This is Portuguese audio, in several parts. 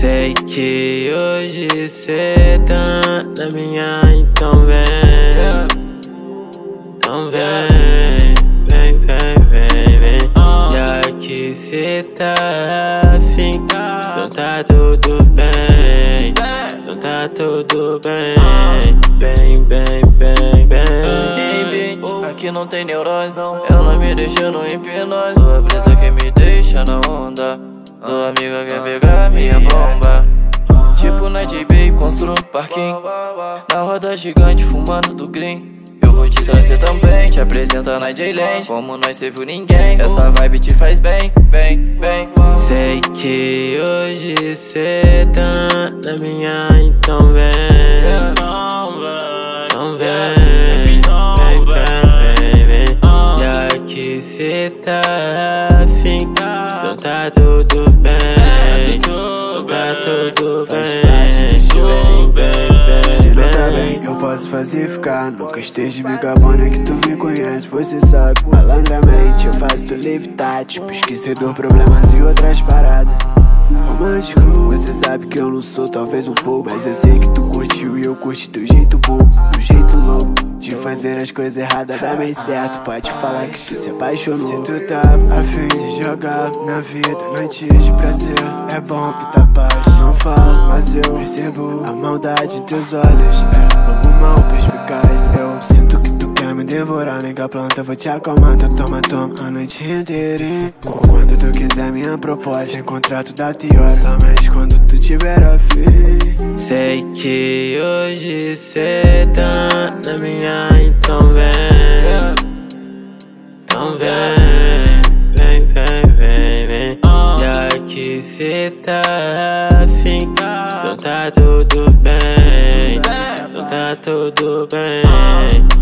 Sei que hoje cê tá na minha, então vem. Então vem, vem, vem, vem, vem. Já que cê tá afim, então tá tudo bem. Então tá tudo bem, bem, bem, bem, bem. Aqui não tem neurose, não. Eu não me deixando em hipnose. Sua amiga quer pegar minha bomba. Tipo na JB, construindo parquinho. Na roda gigante, fumando do green. Eu vou te trazer também, te apresenta na J-Land. Como nós teve ninguém, essa vibe te faz bem, bem, bem. Sei que hoje cê tá na minha, então vem. Então vem, vem, vem, vem, vem. Já que cê tá afim, tá tudo bem Tá tudo bem, bem, bem, Se não tá bem. bem, eu posso fazer ficar. Nunca esteja me gabando, é que tu me conhece Você sabe, malandramente eu faço tu levitar Tipo esquecedor, problemas e outras paradas Romântico, você sabe que eu não sou talvez um pouco Mas eu sei que tu curtiu e eu curti teu jeito bobo Teu jeito louco de fazer as coisas erradas dá bem certo Pode falar que tu se apaixonou. Se tu tá afim de jogar na vida Noites de prazer, é bom que tá paz. Não falo, mas eu percebo a maldade em teus olhos É lobo mal, perspicaz devorar Nega planta, vou te acalmar. Tu toma, toma a noite inteira? Quando tu quiser minha proposta. Sem contrato da hora Só mexe quando tu tiver afim Sei que hoje cê tá na minha, então vem. Então vem, vem, vem, vem, vem. Já que cê tá afim, então tá tudo tudo bem,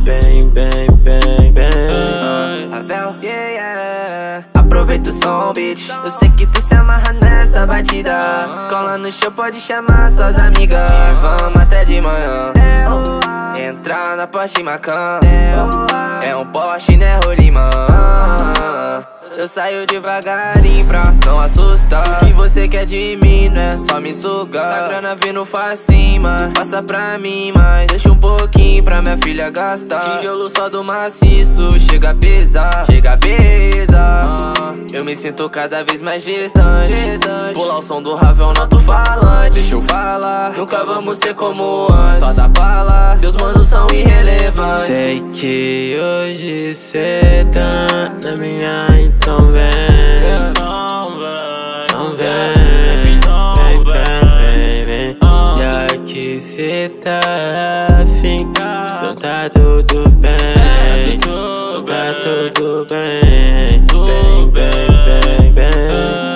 bem, bem, bem, bem Ravel, yeah, yeah. Aproveita o som, bitch. Eu sei que tu se amarra nessa batida. Cola no show, pode chamar suas amigas. E vamos até de manhã. Entrar na Porsche Macan. É um Porsche, né, Rolimã? Eu saio devagarinho pra não assustar. Você quer de mim, né? Só me sugar. Essa grana vindo facinho, mas passa pra mim, mas deixa um pouquinho pra minha filha gastar. Tijolo só do maciço, chega a pesar, chega a pesar. Eu me sinto cada vez mais distante. Pular o som do Ravel no alto-falante. Deixa eu falar, nunca vamos ser como antes. Só dá bala, seus manos são irrelevantes. Sei que hoje cê tá na minha, que cê tá afim? Então tá tudo bem. Tá tudo bem Bem, bem, bem, bem.